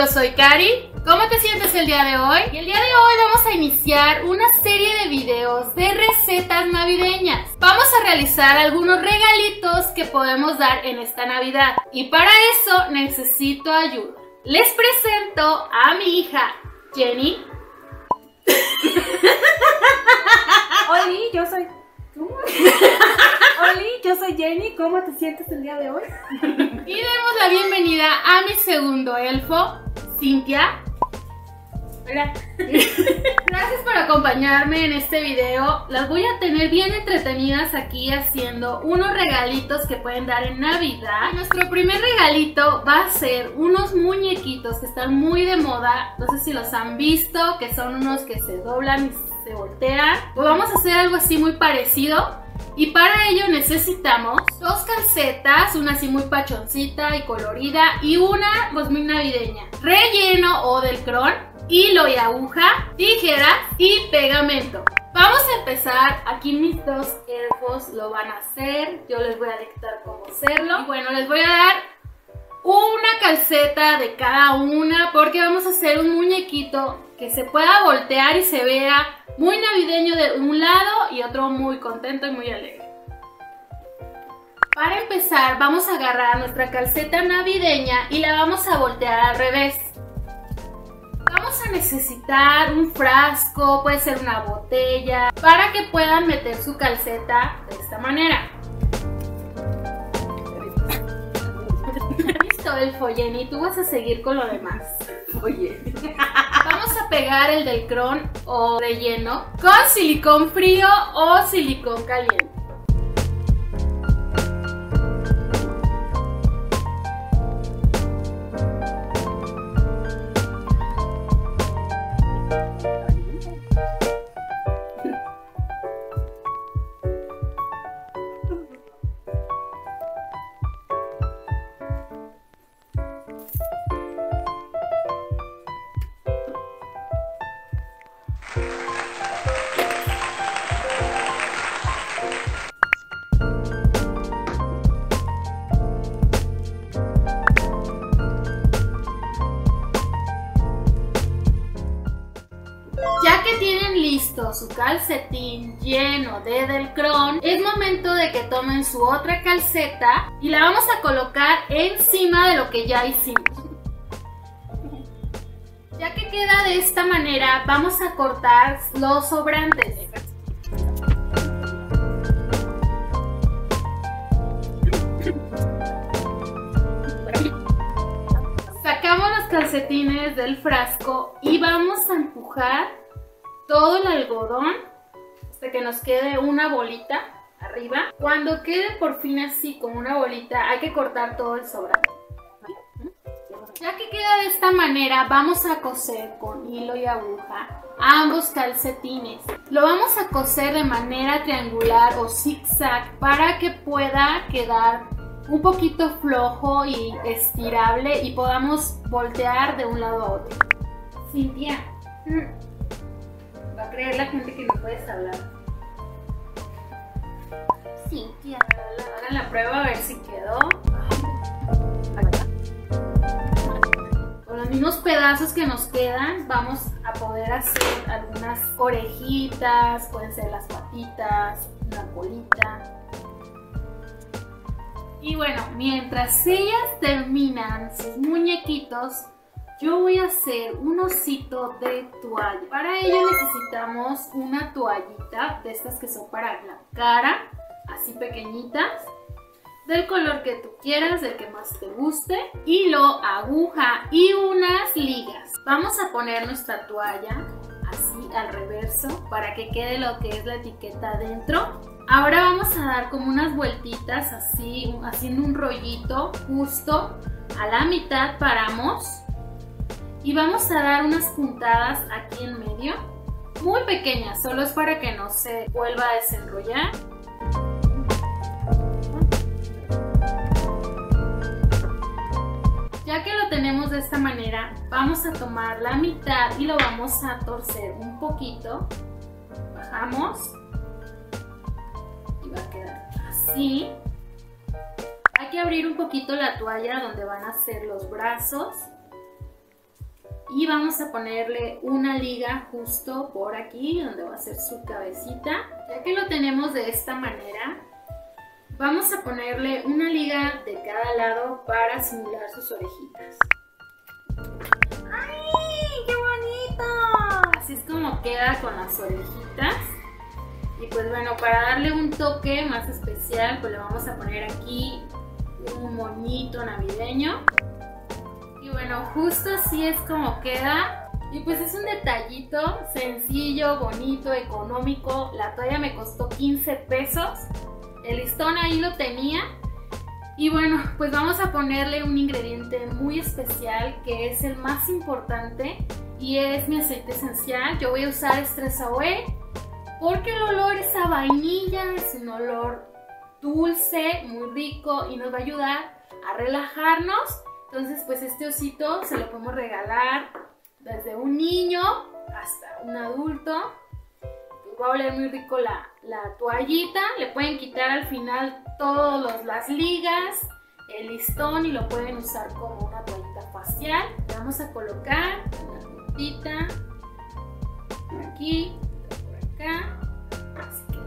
Yo soy Cari. ¿Cómo te sientes el día de hoy? Y el día de hoy vamos a iniciar una serie de videos de recetas navideñas. Vamos a realizar algunos regalitos que podemos dar en esta Navidad. Y para eso necesito ayuda. Les presento a mi hija Jenny. Oli, yo soy. Oli, yo soy Jenny. ¿Cómo te sientes el día de hoy? Y demos la bienvenida a mi segundo elfo, Cintia. Hola. Gracias por acompañarme en este video. Las voy a tener bien entretenidas aquí haciendo unos regalitos que pueden dar en Navidad. Nuestro primer regalito va a ser unos muñequitos que están muy de moda. No sé si los han visto, que son unos que se doblan y se voltean. Pues vamos a hacer algo así muy parecido. Y para ello necesitamos dos calcetas, una así muy pachoncita y colorida y una pues muy navideña. Relleno o del cron, hilo y aguja, tijeras y pegamento. Vamos a empezar, aquí mis dos elfos lo van a hacer, yo les voy a dictar cómo hacerlo. Y bueno, les voy a dar una calceta de cada una porque vamos a hacer un muñequito que se pueda voltear y se vea muy navideño de un lado y otro muy contento y muy alegre. Para empezar vamos a agarrar nuestra calceta navideña y la vamos a voltear al revés. Vamos a necesitar un frasco, puede ser una botella, para que puedan meter su calceta de esta manera. Listo el follén y tú vas a seguir con lo demás. Oye. Vamos a pegar el del cron o relleno con silicón frío o silicón caliente. Su calcetín lleno de Delcron, es momento de que tomen su otra calceta y la vamos a colocar encima de lo que ya hicimos. Ya que queda de esta manera, vamos a cortar los sobrantes. Sacamos los calcetines del frasco y vamos a empujar todo el algodón hasta que nos quede una bolita arriba. Cuando quede por fin así con una bolita hay que cortar todo el sobrante. Ya que queda de esta manera vamos a coser con hilo y aguja ambos calcetines. Lo vamos a coser de manera triangular o zigzag para que pueda quedar un poquito flojo y estirable y podamos voltear de un lado a otro. Cintia, a creer la gente que no puedes hablar. Cintia, hagan la prueba a ver si quedó. Con los mismos pedazos que nos quedan vamos a poder hacer algunas orejitas, pueden ser las patitas, una colita. Y bueno, mientras ellas terminan sus muñequitos, yo voy a hacer un osito de toalla. Para ello necesitamos una toallita de estas que son para la cara, así pequeñitas, del color que tú quieras, del que más te guste, hilo, aguja y unas ligas. Vamos a poner nuestra toalla así al reverso para que quede lo que es la etiqueta adentro. Ahora vamos a dar como unas vueltitas así, haciendo un rollito justo a la mitad paramos y vamos a dar unas puntadas aquí en medio, muy pequeñas, solo es para que no se vuelva a desenrollar. Ya que lo tenemos de esta manera, vamos a tomar la mitad y lo vamos a torcer un poquito. Bajamos y va a quedar así. Hay que abrir un poquito la toalla donde van a ser los brazos y vamos a ponerle una liga justo por aquí donde va a ser su cabecita. Ya que lo tenemos de esta manera, vamos a ponerle una liga de cada lado para simular sus orejitas. ¡Ay, qué bonito! Así es como queda con las orejitas. Y pues bueno, para darle un toque más especial, pues le vamos a poner aquí un moñito navideño. Bueno, justo así es como queda. Y pues es un detallito sencillo, bonito, económico. La toalla me costó 15 pesos. El listón ahí lo tenía. Y bueno, pues vamos a ponerle un ingrediente muy especial que es el más importante y es mi aceite esencial. Yo voy a usar Stress Away porque el olor es a vainilla, es un olor dulce, muy rico y nos va a ayudar a relajarnos. Entonces, pues este osito se lo podemos regalar desde un niño hasta un adulto. va a oler muy rico la, la toallita. Le pueden quitar al final todas las ligas, el listón y lo pueden usar como una toallita facial. Le vamos a colocar una puntita por aquí, por acá. Así que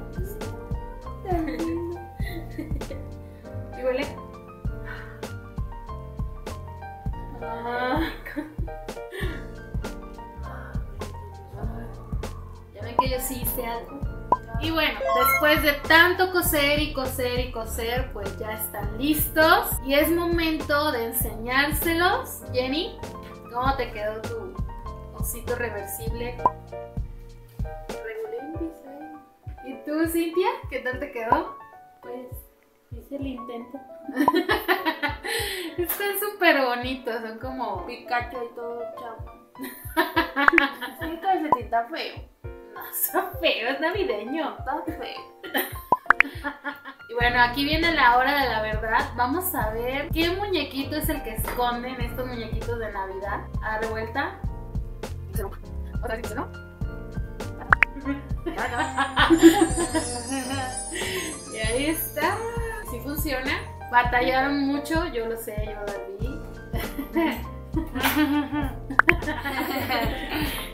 ¿Y huele? Ah. Ya ven que yo sí hice algo. Y bueno, después de tanto coser y coser y coser, pues ya están listos. Y es momento de enseñárselos. Jenny, ¿cómo te quedó tu osito reversible? ¿Y tú, Cintia? ¿Qué tal te quedó? Pues hice el intento. Están súper bonitos, son como Pikachu y todo chavo. Sí, calcetín está feo. No, está feo, es navideño. Está feo. Y bueno, aquí viene la hora de la verdad. Vamos a ver qué muñequito es el que esconden estos muñequitos de Navidad. A la vuelta. Otra vez, ¿no? y ahí está. Funciona. Batallaron mucho, yo lo sé, yo lo vi.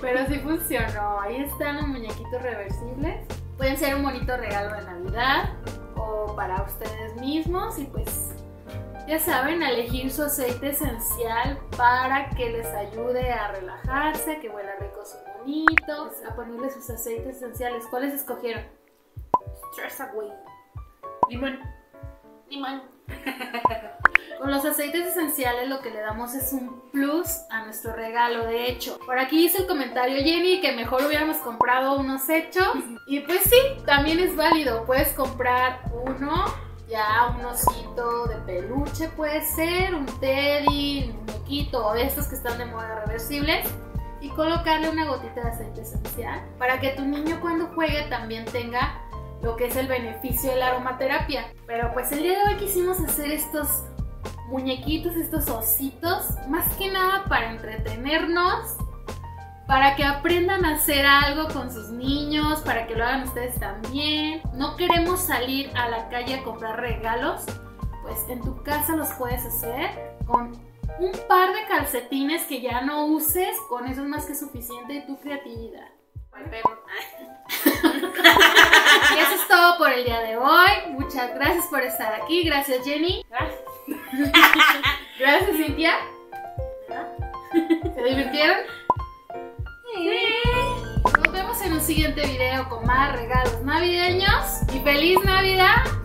Pero sí funcionó. Ahí están los muñequitos reversibles. Pueden ser un bonito regalo de Navidad o para ustedes mismos y pues ya saben, elegir su aceite esencial para que les ayude a relajarse, que huela rico su bonito, a ponerle sus aceites esenciales. ¿Cuáles escogieron? Stress away. Limón. Limón. Con los aceites esenciales lo que le damos es un plus a nuestro regalo. De hecho, por aquí hizo el comentario Jenny que mejor hubiéramos comprado unos hechos. Y pues sí, también es válido. Puedes comprar uno, ya un osito de peluche puede ser, un teddy, un muñequito o estos que están de moda reversibles. Y colocarle una gotita de aceite esencial para que tu niño cuando juegue también tenga lo que es el beneficio de la aromaterapia. Pero pues el día de hoy quisimos hacer estos muñequitos, estos ositos, más que nada para entretenernos, para que aprendan a hacer algo con sus niños, para que lo hagan ustedes también. No queremos salir a la calle a comprar regalos, pues en tu casa los puedes hacer con un par de calcetines que ya no uses, con eso es más que suficiente tu creatividad. Y eso es todo por el día de hoy. Muchas gracias por estar aquí. Gracias, Jenny. Gracias. Gracias, Cintia. ¿Se divirtieron? Sí. Nos vemos en un siguiente video con más regalos navideños. Y feliz Navidad